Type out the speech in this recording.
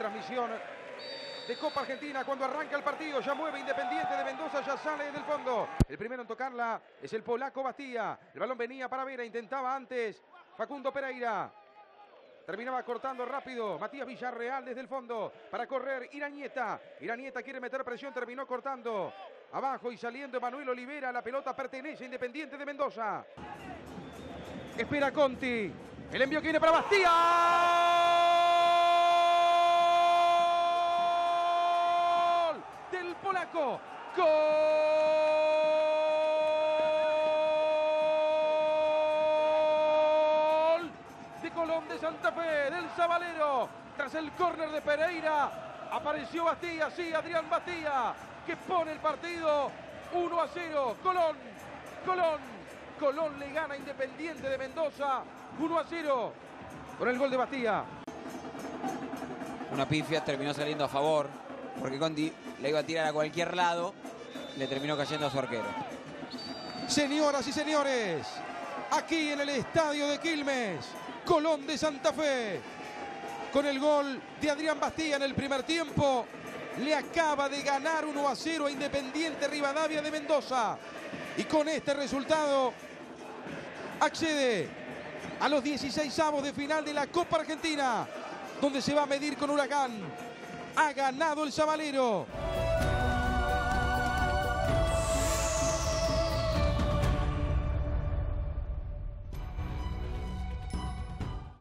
transmisión de Copa Argentina cuando arranca el partido. Ya mueve Independiente de Mendoza, ya sale del fondo. El primero en tocarla es el polaco Bastía. El balón venía para Vera, intentaba antes Facundo Pereira. Terminaba cortando rápido. Matías Villarreal desde el fondo para correr Irañeta. Irañeta quiere meter presión, terminó cortando. Abajo y saliendo Emanuel Olivera. La pelota pertenece a Independiente de Mendoza. Espera Conti. El envío que viene para Bastía. Gol de Colón de Santa Fe, del Zabalero. Tras el córner de Pereira, apareció Bastía, sí, Adrián Bastía, que pone el partido 1 a 0. Colón, Colón, Colón le gana Independiente de Mendoza 1 a 0 con el gol de Bastía. Una pifia terminó saliendo a favor, porque Conti la iba a tirar a cualquier lado, le terminó cayendo a su arquero. Señoras y señores, aquí en el estadio de Quilmes, Colón de Santa Fe, con el gol de Adrián Bastía en el primer tiempo, le acaba de ganar 1 a 0 a Independiente Rivadavia de Mendoza. Y con este resultado accede a los 16 avos de final de la Copa Argentina, donde se va a medir con Huracán. Ha ganado el Zabalero.